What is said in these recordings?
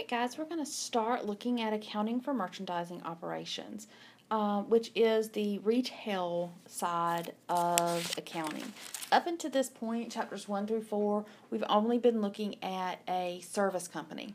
right, guys, we're going to start looking at accounting for merchandising operations, uh, which is the retail side of accounting. Up until this point, chapters 1 through 4, we've only been looking at a service company.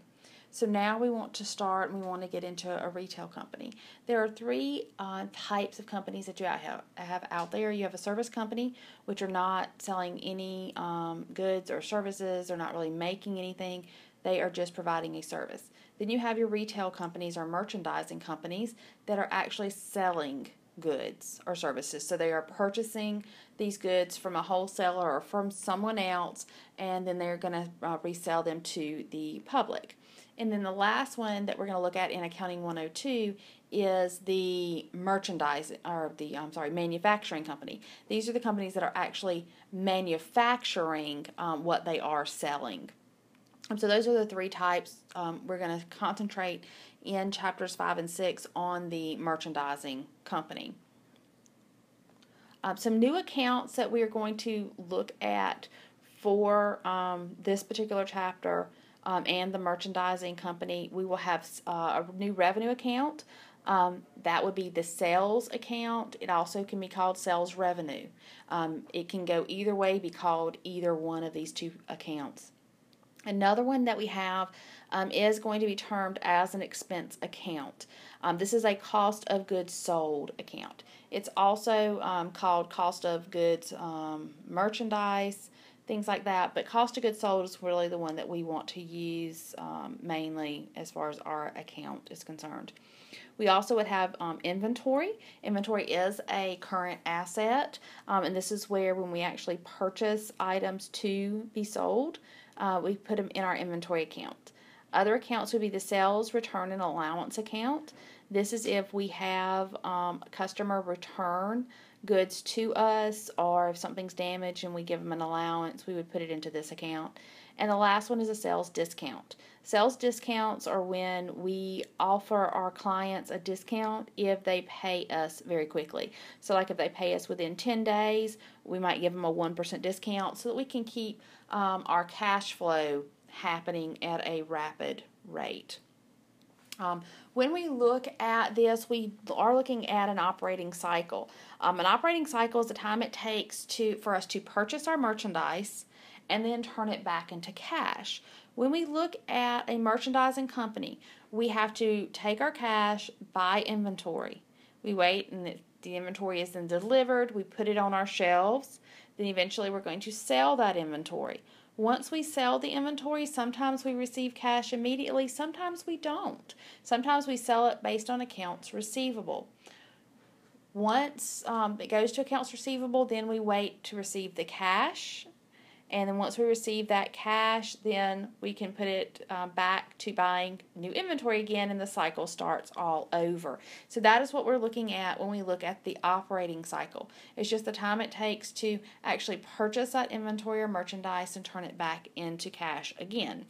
So now we want to start and we want to get into a retail company. There are three uh, types of companies that you have out there. You have a service company, which are not selling any um, goods or services, they're not really making anything, they are just providing a service. Then you have your retail companies or merchandising companies that are actually selling goods or services. So they are purchasing these goods from a wholesaler or from someone else, and then they're going to uh, resell them to the public. And then the last one that we're going to look at in Accounting 102 is the merchandise or the I'm sorry manufacturing company. These are the companies that are actually manufacturing um, what they are selling. So those are the three types. Um, we're going to concentrate in chapters five and six on the merchandising company. Um, some new accounts that we are going to look at for um, this particular chapter um, and the merchandising company, we will have uh, a new revenue account. Um, that would be the sales account. It also can be called sales revenue. Um, it can go either way, be called either one of these two accounts. Another one that we have um, is going to be termed as an expense account. Um, this is a cost of goods sold account. It's also um, called cost of goods merchandise, things like that. But cost of goods sold is really the one that we want to use um, mainly as far as our account is concerned. We also would have um, inventory. Inventory is a current asset, um, and this is where when we actually purchase items to be sold, uh, we put them in our inventory account. Other accounts would be the sales, return, and allowance account. This is if we have um, customer return goods to us, or if something's damaged and we give them an allowance, we would put it into this account. And the last one is a sales discount. Sales discounts are when we offer our clients a discount if they pay us very quickly. So, like if they pay us within 10 days, we might give them a 1% discount so that we can keep um, our cash flow happening at a rapid rate. Um, when we look at this, we are looking at an operating cycle. Um, an operating cycle is the time it takes to for us to purchase our merchandise and then turn it back into cash. When we look at a merchandising company, we have to take our cash, buy inventory. We wait, and the inventory is then delivered. We put it on our shelves. Then eventually, we're going to sell that inventory. Once we sell the inventory, sometimes we receive cash immediately, sometimes we don't. Sometimes we sell it based on accounts receivable. Once um, it goes to accounts receivable, then we wait to receive the cash and then once we receive that cash, then we can put it um, back to buying new inventory again, and the cycle starts all over. So that is what we're looking at when we look at the operating cycle. It's just the time it takes to actually purchase that inventory or merchandise and turn it back into cash again.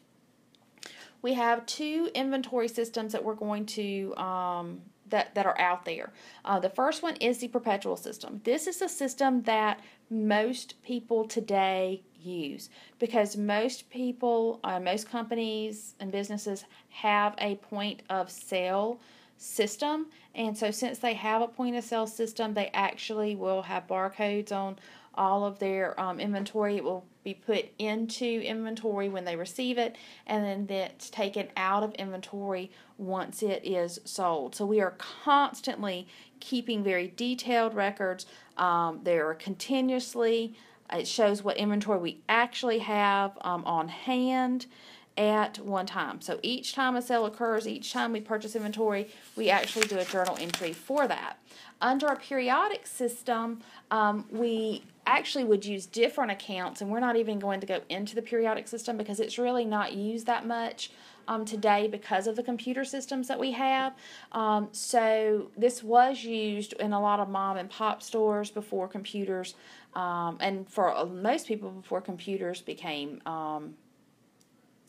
We have two inventory systems that we're going to um, that, that are out there. Uh, the first one is the perpetual system. This is a system that most people today use because most people, uh, most companies and businesses have a point of sale system. And so, since they have a point of sale system, they actually will have barcodes on all of their um, inventory. It will be put into inventory when they receive it, and then that's taken out of inventory once it is sold. So we are constantly keeping very detailed records. Um, they're continuously it shows what inventory we actually have um, on hand at one time. So each time a sale occurs, each time we purchase inventory, we actually do a journal entry for that. Under a periodic system, um, we actually would use different accounts, and we're not even going to go into the periodic system because it's really not used that much um, today because of the computer systems that we have. Um, so this was used in a lot of mom and pop stores before computers, um, and for most people before computers became um,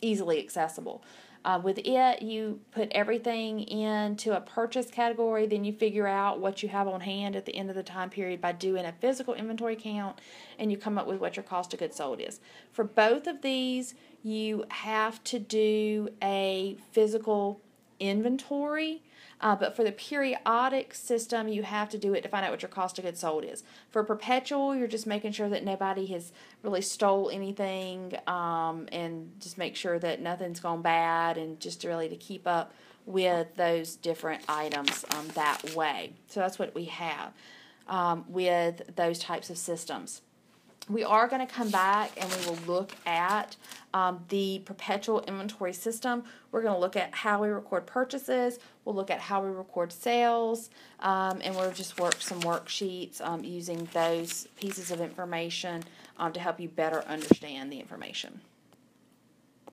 easily accessible. Uh, with it, you put everything into a purchase category, then you figure out what you have on hand at the end of the time period by doing a physical inventory count, and you come up with what your cost of goods sold is. For both of these, you have to do a physical inventory uh, but for the periodic system, you have to do it to find out what your cost of goods sold is. For perpetual, you're just making sure that nobody has really stole anything um, and just make sure that nothing's gone bad and just really to keep up with those different items um, that way. So that's what we have um, with those types of systems we are going to come back and we will look at um, the perpetual inventory system. We're going to look at how we record purchases. We'll look at how we record sales, um, and we'll just work some worksheets um, using those pieces of information um, to help you better understand the information.